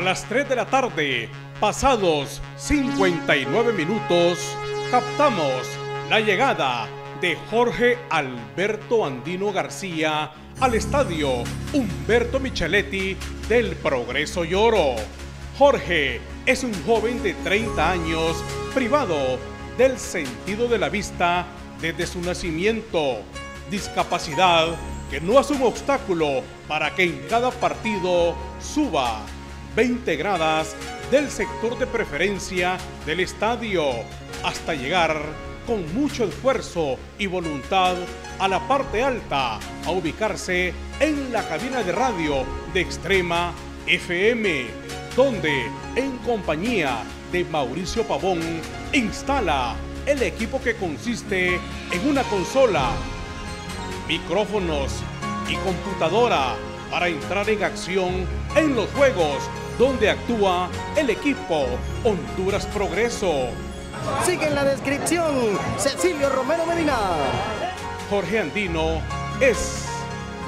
las 3 de la tarde, pasados 59 minutos, captamos la llegada de Jorge Alberto Andino García al estadio Humberto Micheletti del Progreso Lloro. Jorge es un joven de 30 años privado del sentido de la vista desde su nacimiento, discapacidad que no es un obstáculo para que en cada partido suba 20 gradas del sector de preferencia del estadio hasta llegar con mucho esfuerzo y voluntad a la parte alta a ubicarse en la cabina de radio de Extrema FM, donde en compañía de Mauricio Pavón instala el equipo que consiste en una consola, micrófonos y computadora para entrar en acción en los juegos donde actúa el equipo Honduras Progreso. Sigue en la descripción Cecilio Romero Medina. Jorge Andino es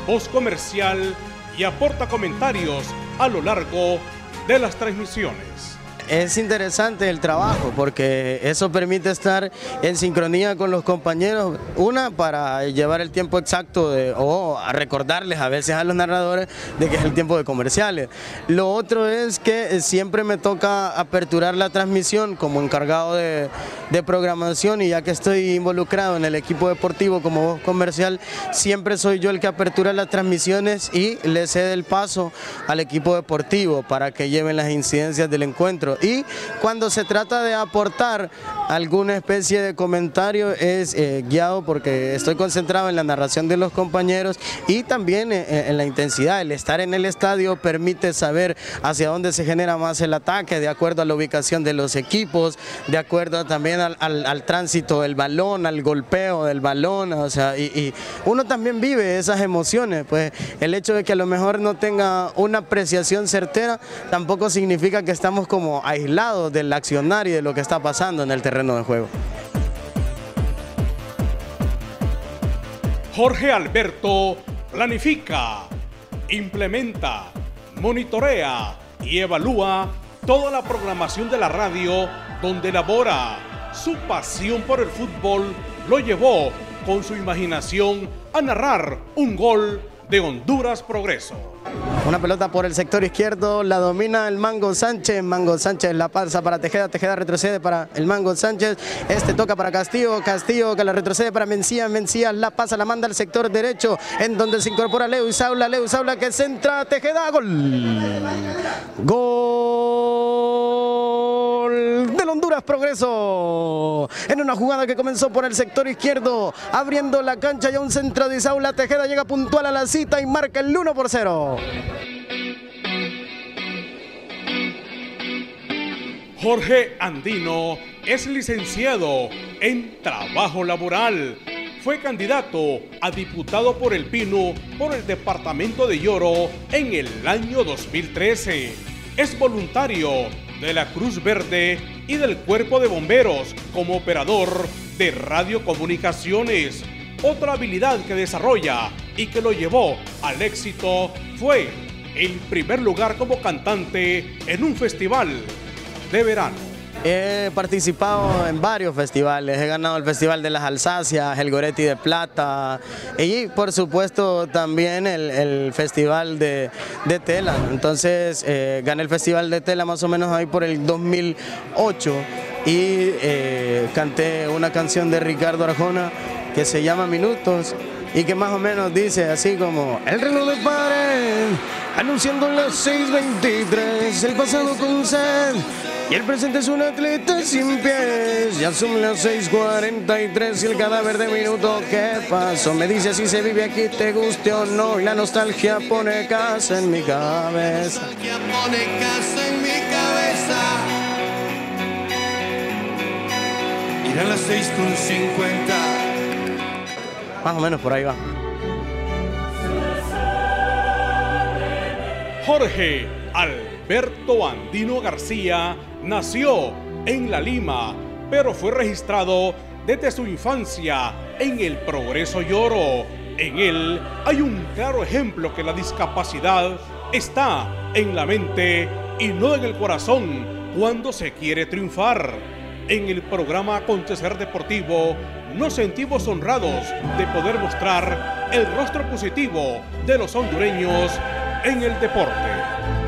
voz comercial y aporta comentarios a lo largo de las transmisiones. Es interesante el trabajo porque eso permite estar en sincronía con los compañeros. Una, para llevar el tiempo exacto o a recordarles a veces a los narradores de que es el tiempo de comerciales. Lo otro es que siempre me toca aperturar la transmisión como encargado de, de programación y ya que estoy involucrado en el equipo deportivo como voz comercial, siempre soy yo el que apertura las transmisiones y le cede el paso al equipo deportivo para que lleven las incidencias del encuentro y cuando se trata de aportar alguna especie de comentario es eh, guiado porque estoy concentrado en la narración de los compañeros y también eh, eh, en la intensidad. El estar en el estadio permite saber hacia dónde se genera más el ataque, de acuerdo a la ubicación de los equipos, de acuerdo también al, tránsito del balón, al golpeo del balón, o sea, y, y, uno también vive esas emociones, pues el hecho de que a lo mejor no tenga una apreciación certera tampoco significa que estamos como aislados del accionar y de lo que está pasando en el terreno de juego. Jorge Alberto planifica, implementa, monitorea y evalúa toda la programación de la radio donde labora. Su pasión por el fútbol lo llevó con su imaginación a narrar un gol de Honduras Progreso. Una pelota por el sector izquierdo, la domina el Mango Sánchez, Mango Sánchez la pasa para Tejeda, Tejeda retrocede para el Mango Sánchez, este toca para Castillo, Castillo que la retrocede para Mencía, Mencía la pasa, la manda al sector derecho, en donde se incorpora Leo Isaula, Leo Isaula que centra Tejeda, gol. Gol Honduras Progreso. En una jugada que comenzó por el sector izquierdo, abriendo la cancha y a un centro de Isaula, Tejeda llega puntual a la cita y marca el 1 por 0. Jorge Andino es licenciado en trabajo laboral. Fue candidato a diputado por el Pino por el departamento de Lloro en el año 2013. Es voluntario de la Cruz Verde y del Cuerpo de Bomberos como operador de radiocomunicaciones. Otra habilidad que desarrolla y que lo llevó al éxito fue el primer lugar como cantante en un festival de verano. He participado en varios festivales, he ganado el Festival de las Alsacias, el Goretti de Plata y por supuesto también el, Festival de, Tela. Entonces eh, gané el Festival de Tela más o menos ahí por el 2008 y eh, canté una canción de Ricardo Arjona que se llama Minutos y que más o menos dice así como el reloj de pared anunciando las 6.23 el pasado con sed y el presente es un atleta sin pies. Ya son las 6:43 y el cadáver de minuto que pasó. Me dice si se vive aquí, te guste o no. Y la nostalgia pone casa en mi cabeza. La pone casa en mi cabeza. a las 6:50. Más o menos por ahí va. Jorge Alberto Andino García nació en La Lima, pero fue registrado desde su infancia en el Progreso Lloro. En él hay un claro ejemplo que la discapacidad está en la mente y no en el corazón cuando se quiere triunfar. En el programa Acontecer Deportivo nos sentimos honrados de poder mostrar el rostro positivo de los hondureños en el deporte.